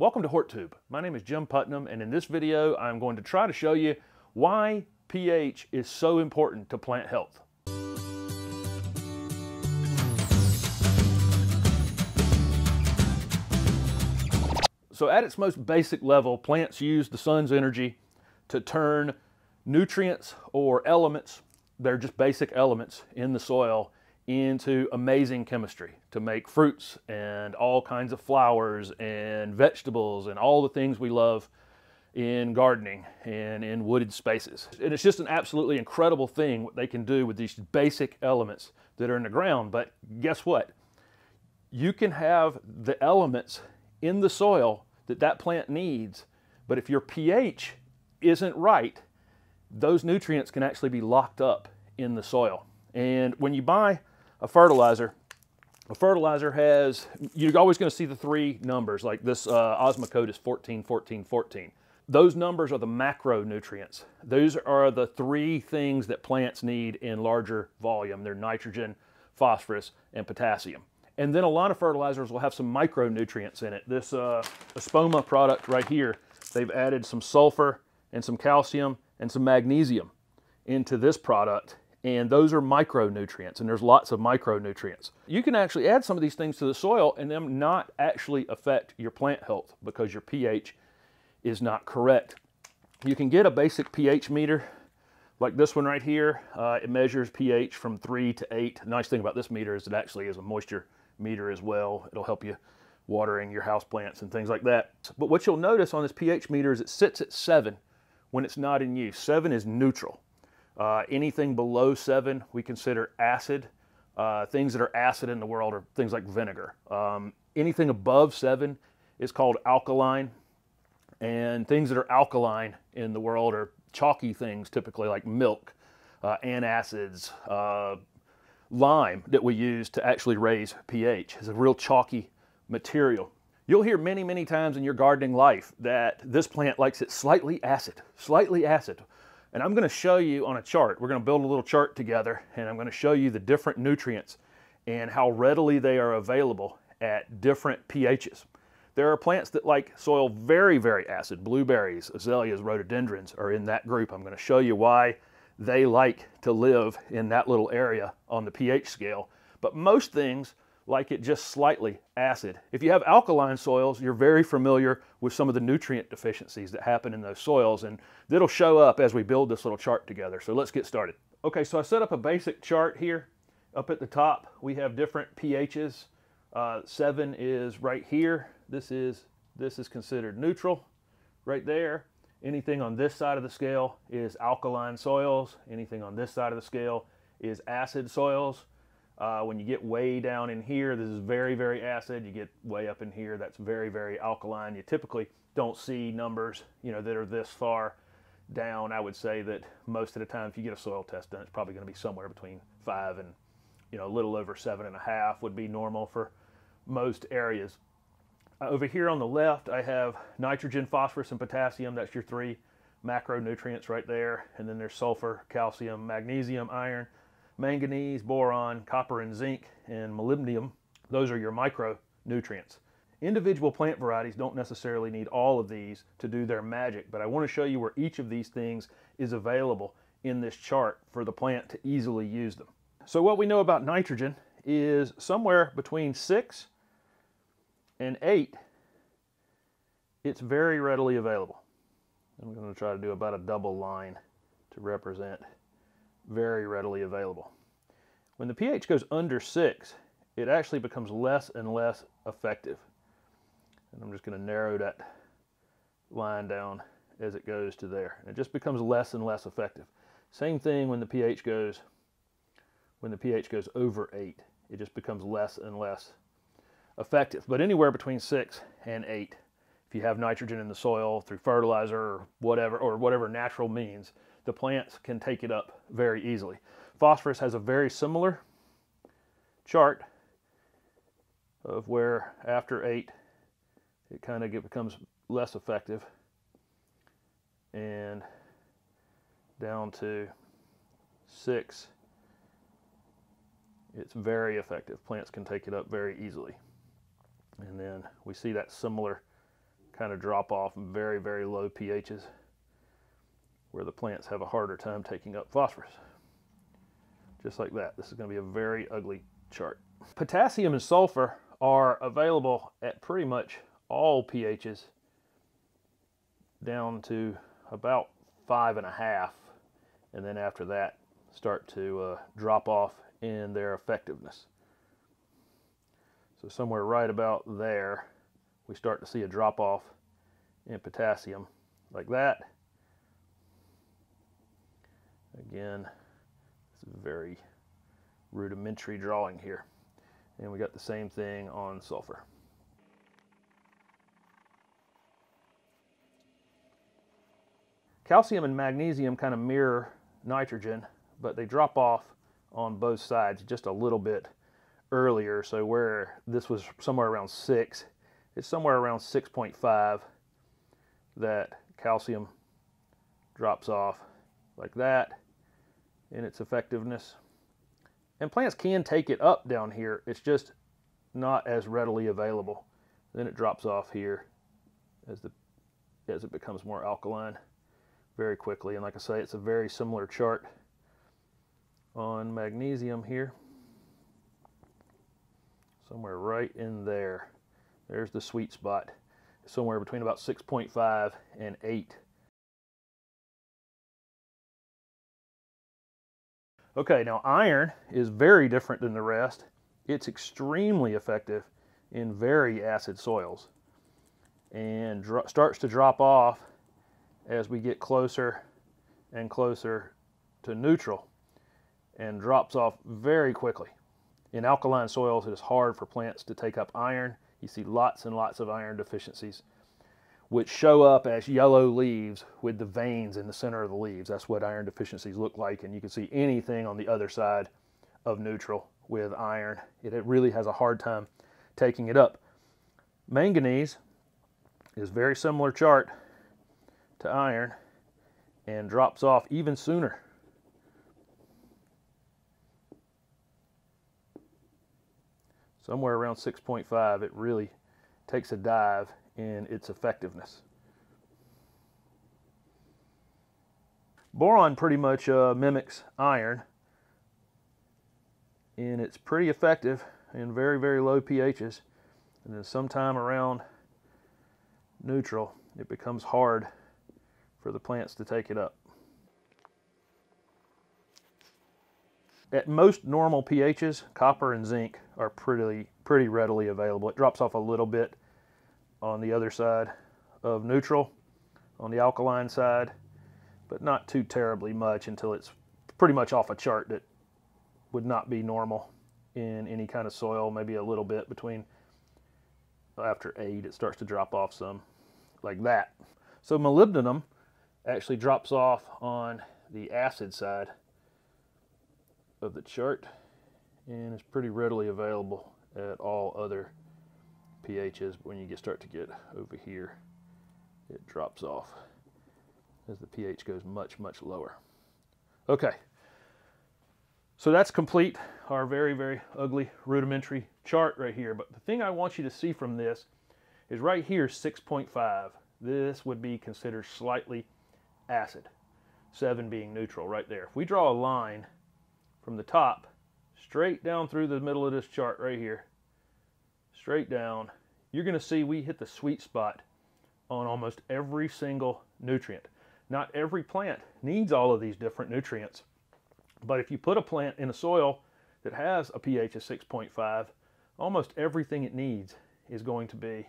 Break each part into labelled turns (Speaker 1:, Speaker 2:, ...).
Speaker 1: Welcome to HortTube. My name is Jim Putnam and in this video I'm going to try to show you why pH is so important to plant health. So at its most basic level, plants use the sun's energy to turn nutrients or elements, they're just basic elements in the soil, into amazing chemistry to make fruits and all kinds of flowers and vegetables and all the things we love in gardening and in wooded spaces. And it's just an absolutely incredible thing what they can do with these basic elements that are in the ground. But guess what? You can have the elements in the soil that that plant needs, but if your pH isn't right, those nutrients can actually be locked up in the soil. And when you buy a fertilizer, a fertilizer has, you're always going to see the three numbers, like this uh, Osmocote is 14, 14, 14. Those numbers are the macronutrients. Those are the three things that plants need in larger volume. They're nitrogen, phosphorus, and potassium. And then a lot of fertilizers will have some micronutrients in it. This uh, Espoma product right here, they've added some sulfur and some calcium and some magnesium into this product and those are micronutrients and there's lots of micronutrients. You can actually add some of these things to the soil and them not actually affect your plant health because your pH is not correct. You can get a basic pH meter like this one right here. Uh, it measures pH from 3 to 8. The nice thing about this meter is it actually is a moisture meter as well. It'll help you watering your house plants and things like that. But what you'll notice on this pH meter is it sits at 7 when it's not in use. 7 is neutral. Uh, anything below seven, we consider acid. Uh, things that are acid in the world are things like vinegar. Um, anything above seven is called alkaline. And things that are alkaline in the world are chalky things, typically like milk, uh, antacids, uh, lime that we use to actually raise pH. It's a real chalky material. You'll hear many, many times in your gardening life that this plant likes it slightly acid, slightly acid. And I'm going to show you on a chart. We're going to build a little chart together and I'm going to show you the different nutrients and how readily they are available at different pHs. There are plants that like soil very, very acid. Blueberries, azaleas, rhododendrons are in that group. I'm going to show you why they like to live in that little area on the pH scale. But most things like it just slightly acid. If you have alkaline soils, you're very familiar with some of the nutrient deficiencies that happen in those soils, and that'll show up as we build this little chart together. So let's get started. Okay, so I set up a basic chart here. Up at the top, we have different pHs. Uh, seven is right here. This is, this is considered neutral right there. Anything on this side of the scale is alkaline soils. Anything on this side of the scale is acid soils. Uh, when you get way down in here, this is very, very acid. You get way up in here, that's very, very alkaline. You typically don't see numbers, you know, that are this far down. I would say that most of the time, if you get a soil test done, it's probably going to be somewhere between five and, you know, a little over seven and a half would be normal for most areas. Uh, over here on the left, I have nitrogen, phosphorus, and potassium. That's your three macronutrients right there. And then there's sulfur, calcium, magnesium, iron, manganese, boron, copper and zinc, and molybdenum. Those are your micronutrients. Individual plant varieties don't necessarily need all of these to do their magic, but I want to show you where each of these things is available in this chart for the plant to easily use them. So what we know about nitrogen is somewhere between 6 and 8, it's very readily available. I'm going to try to do about a double line to represent very readily available. When the pH goes under 6, it actually becomes less and less effective. And I'm just going to narrow that line down as it goes to there. it just becomes less and less effective. Same thing when the pH goes when the pH goes over 8. It just becomes less and less effective. But anywhere between 6 and 8, if you have nitrogen in the soil through fertilizer or whatever or whatever natural means, the plants can take it up very easily. Phosphorus has a very similar chart of where after 8 it kind of becomes less effective and down to 6 it's very effective. Plants can take it up very easily. And then we see that similar kind of drop off very, very low pHs where the plants have a harder time taking up phosphorus. Just like that. This is going to be a very ugly chart. Potassium and sulfur are available at pretty much all pHs down to about five and a half and then after that start to uh, drop off in their effectiveness. So somewhere right about there we start to see a drop off in potassium like that. Again, it's a very rudimentary drawing here. And we got the same thing on sulfur. Calcium and magnesium kind of mirror nitrogen, but they drop off on both sides just a little bit earlier. So where this was somewhere around 6, it's somewhere around 6.5 that calcium drops off like that in its effectiveness. And plants can take it up down here. It's just not as readily available. Then it drops off here as the as it becomes more alkaline very quickly. And like I say, it's a very similar chart on magnesium here. Somewhere right in there. There's the sweet spot. Somewhere between about 6.5 and 8. Okay, now iron is very different than the rest. It's extremely effective in very acid soils and starts to drop off as we get closer and closer to neutral and drops off very quickly. In alkaline soils, it is hard for plants to take up iron. You see lots and lots of iron deficiencies, which show up as yellow leaves with the veins in the center of the leaves. That's what iron deficiencies look like, and you can see anything on the other side of neutral with iron. It, it really has a hard time taking it up. Manganese is very similar chart to iron and drops off even sooner. Somewhere around 6.5, it really takes a dive in its effectiveness. Boron pretty much uh, mimics iron, and it's pretty effective in very, very low pHs. And then sometime around neutral, it becomes hard for the plants to take it up. At most normal pHs, copper and zinc are pretty, pretty readily available. It drops off a little bit on the other side of neutral, on the alkaline side, but not too terribly much until it's pretty much off a chart that would not be normal in any kind of soil, maybe a little bit between after 8 it starts to drop off some like that. So molybdenum actually drops off on the acid side of the chart and is pretty readily available at all other pHs. But when you get start to get over here, it drops off as the pH goes much, much lower. Okay, so that's complete our very, very ugly rudimentary chart right here. But the thing I want you to see from this is right here, 6.5. This would be considered slightly acid, 7 being neutral right there. If we draw a line from the top straight down through the middle of this chart right here, straight down, you're going to see we hit the sweet spot on almost every single nutrient. Not every plant needs all of these different nutrients, but if you put a plant in a soil that has a pH of 6.5, almost everything it needs is going to be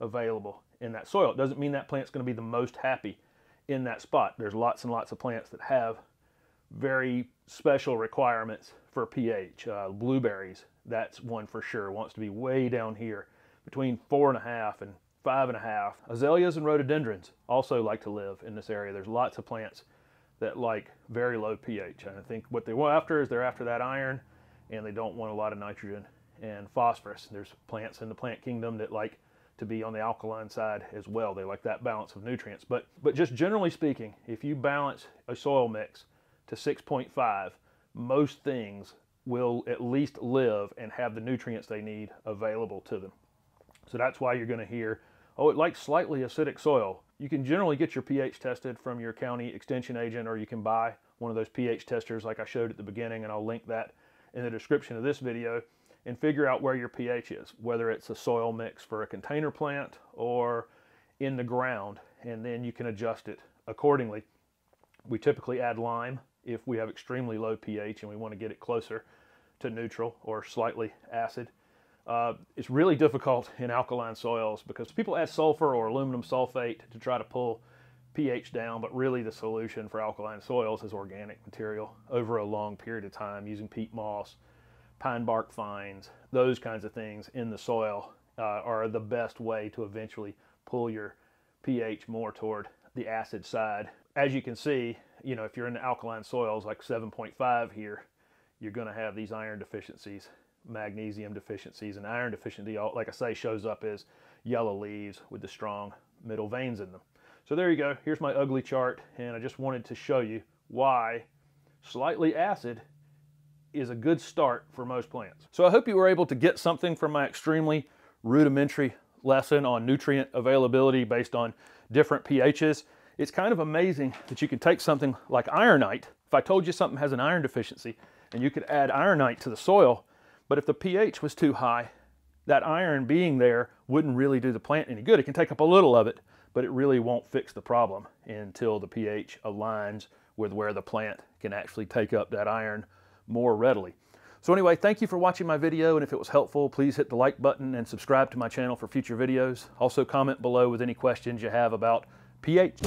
Speaker 1: available in that soil. It doesn't mean that plant's going to be the most happy in that spot. There's lots and lots of plants that have very special requirements for pH. Uh, blueberries, that's one for sure, wants to be way down here between four and a half and five and a half. Azaleas and rhododendrons also like to live in this area. There's lots of plants that like very low pH. And I think what they want after is they're after that iron and they don't want a lot of nitrogen and phosphorus. There's plants in the plant kingdom that like to be on the alkaline side as well. They like that balance of nutrients. But, but just generally speaking, if you balance a soil mix to 6.5, most things will at least live and have the nutrients they need available to them. So that's why you're going to hear Oh, it likes slightly acidic soil. You can generally get your pH tested from your county extension agent or you can buy one of those pH testers like I showed at the beginning and I'll link that in the description of this video and figure out where your pH is, whether it's a soil mix for a container plant or in the ground, and then you can adjust it accordingly. We typically add lime if we have extremely low pH and we want to get it closer to neutral or slightly acid. Uh, it's really difficult in alkaline soils because people add sulfur or aluminum sulfate to try to pull pH down, but really the solution for alkaline soils is organic material over a long period of time using peat moss, pine bark fines, those kinds of things in the soil uh, are the best way to eventually pull your pH more toward the acid side. As you can see, you know, if you're in alkaline soils like 7.5 here, you're going to have these iron deficiencies, magnesium deficiencies, and iron deficiency, like I say, shows up as yellow leaves with the strong middle veins in them. So there you go. Here's my ugly chart, and I just wanted to show you why slightly acid is a good start for most plants. So I hope you were able to get something from my extremely rudimentary lesson on nutrient availability based on different pHs. It's kind of amazing that you can take something like ironite. If I told you something has an iron deficiency and you could add ironite to the soil, but if the pH was too high, that iron being there wouldn't really do the plant any good. It can take up a little of it, but it really won't fix the problem until the pH aligns with where the plant can actually take up that iron more readily. So anyway, thank you for watching my video, and if it was helpful, please hit the like button and subscribe to my channel for future videos. Also comment below with any questions you have about pH.